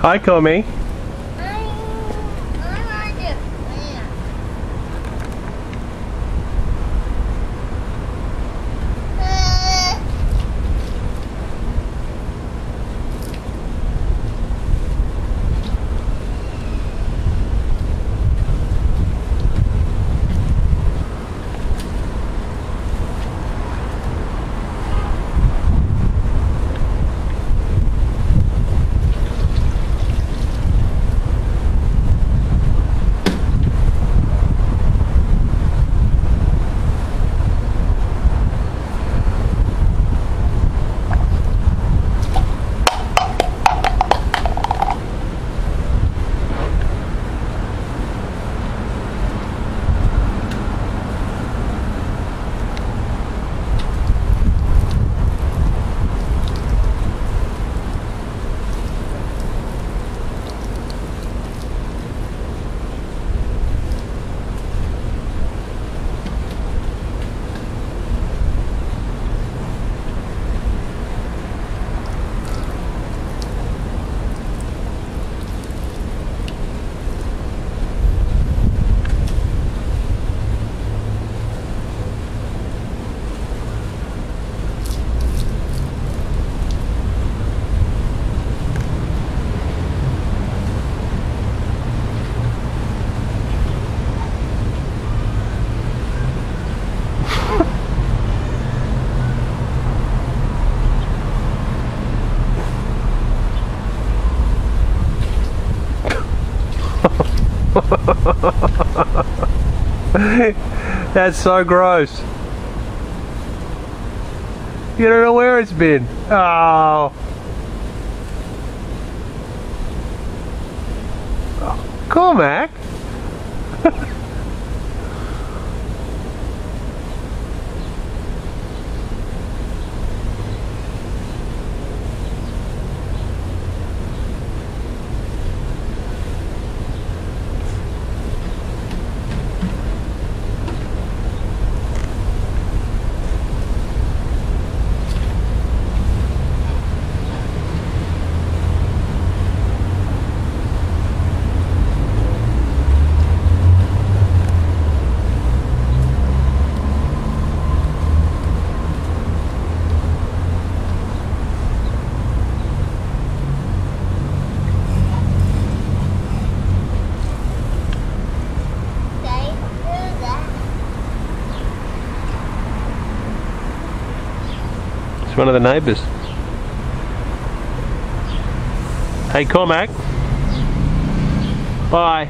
Hi, Comey. That's so gross. You don't know where it's been. Oh. Cormac. It's one of the neighbours. Hey Cormac. Bye.